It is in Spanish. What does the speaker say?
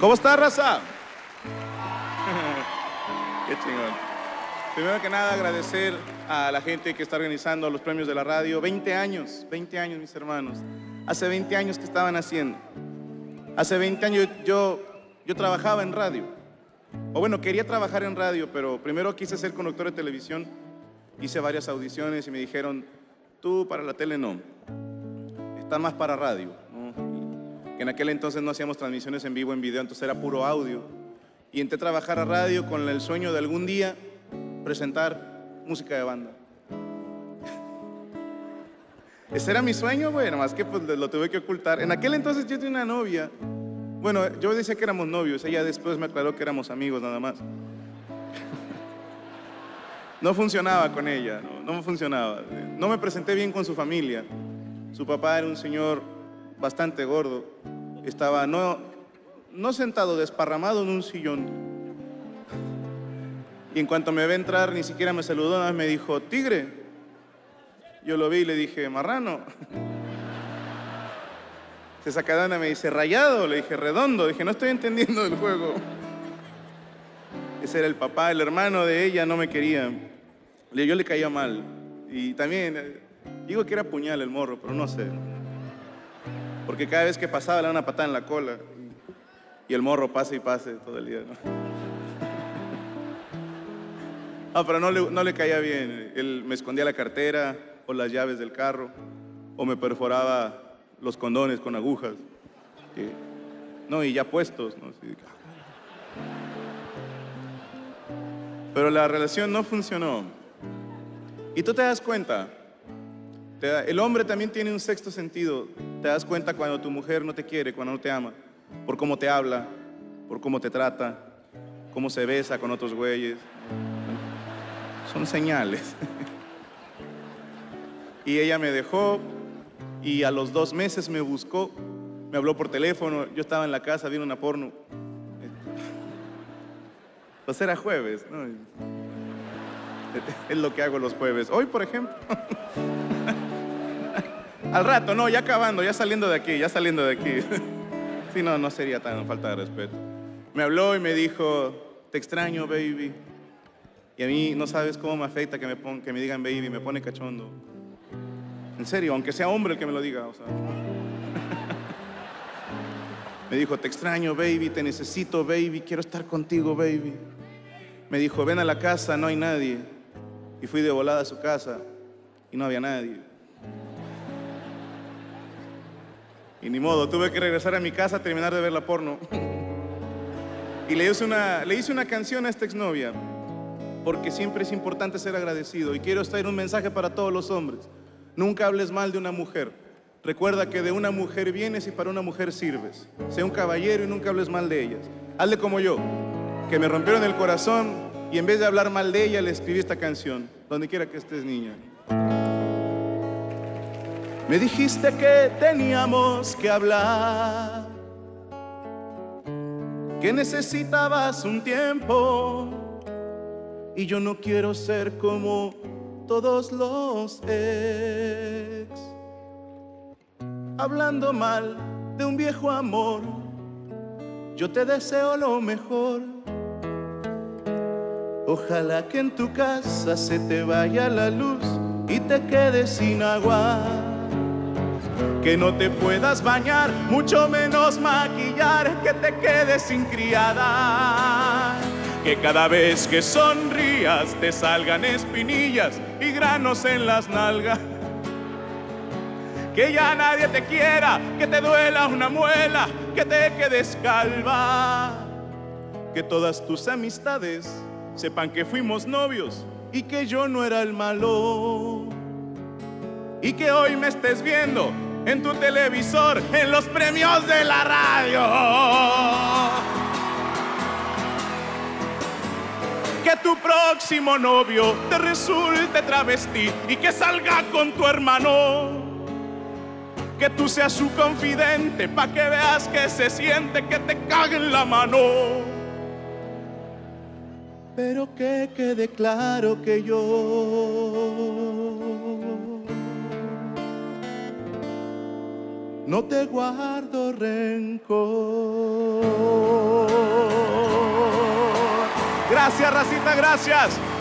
¿Cómo está, raza? Qué chingón. Primero que nada, agradecer a la gente que está organizando los premios de la radio. 20 años, 20 años, mis hermanos. Hace 20 años que estaban haciendo. Hace 20 años yo, yo trabajaba en radio. O bueno, quería trabajar en radio, pero primero quise ser conductor de televisión. Hice varias audiciones y me dijeron, tú para la tele no, estás más para radio. En aquel entonces no hacíamos transmisiones en vivo, en video, entonces era puro audio. Y entré a trabajar a radio con el sueño de algún día presentar música de banda. Ese era mi sueño, güey, más que pues lo tuve que ocultar. En aquel entonces yo tenía una novia. Bueno, yo decía que éramos novios, ella después me aclaró que éramos amigos nada más. No funcionaba con ella, no, no funcionaba. No me presenté bien con su familia. Su papá era un señor bastante gordo. Estaba no, no sentado, desparramado en un sillón. Y en cuanto me ve entrar, ni siquiera me saludó, nada más me dijo, tigre. Yo lo vi y le dije, marrano. Se saca de onda, me dice, rayado. Le dije, redondo. Dije, no estoy entendiendo el juego. Ese era el papá, el hermano de ella, no me quería. Le- Yo le caía mal. Y también, eh, digo que era puñal el morro, pero no sé. Porque cada vez que pasaba le daba una patada en la cola. Y el morro pase y pase todo el día, ¿no? Ah, pero no le, no le caía bien. Él me escondía la cartera o las llaves del carro o me perforaba los condones con agujas. no, y ya puestos, ¿no? Pero la relación no funcionó. Y tú te das cuenta. el hombre también tiene un sexto sentido. Te das cuenta cuando tu mujer no te quiere, cuando no te ama, por cómo te habla, por cómo te trata, cómo se besa con otros güeyes. Son señales. y ella me dejó y a los dos meses me buscó, me habló por teléfono, yo estaba en la casa viendo una porno. Pues era jueves, ¿no? Es lo que hago los jueves. Hoy, por ejemplo. Al rato, no, ya acabando, ya saliendo de aquí, ya saliendo de aquí. Sí, no, no sería tan falta de respeto. Me habló y me dijo, te extraño, baby. Y a mí no sabes cómo me afecta que me, pon- que me digan baby, me pone cachondo. En serio, aunque sea hombre el que me lo diga. Me dijo, te extraño, baby, te necesito, baby, quiero estar contigo, baby. Me dijo, ven a la casa, no hay nadie. Y fui de volada a su casa y no había nadie. Y ni modo, tuve que regresar a mi casa a terminar de ver la porno. Y le hice una, le hice una canción a esta exnovia, porque siempre es importante ser agradecido. Y quiero traer un mensaje para todos los hombres. Nunca hables mal de una mujer. Recuerda que de una mujer vienes y para una mujer sirves. Sé un caballero y nunca hables mal de ellas. Hazle como yo, que me rompieron el corazón y en vez de hablar mal de ella le escribí esta canción, donde quiera que estés niña. Me dijiste que teníamos que hablar, que necesitabas un tiempo y yo no quiero ser como todos los ex. Hablando mal de un viejo amor, yo te deseo lo mejor. Ojalá que en tu casa se te vaya la luz y te quedes sin agua. Que no te puedas bañar, mucho menos maquillar, que te quedes sin criada. Que cada vez que sonrías te salgan espinillas y granos en las nalgas. Que ya nadie te quiera, que te duela una muela, que te quedes calva. Que todas tus amistades sepan que fuimos novios y que yo no era el malo. Y que hoy me estés viendo en tu televisor, en los premios de la radio. Que tu próximo novio te resulte travesti y que salga con tu hermano. Que tú seas su confidente pa' que veas que se siente que te caguen la mano. Pero que quede claro que yo no te guardo rencor. Gracias, racita, gracias.